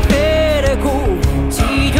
operku 地上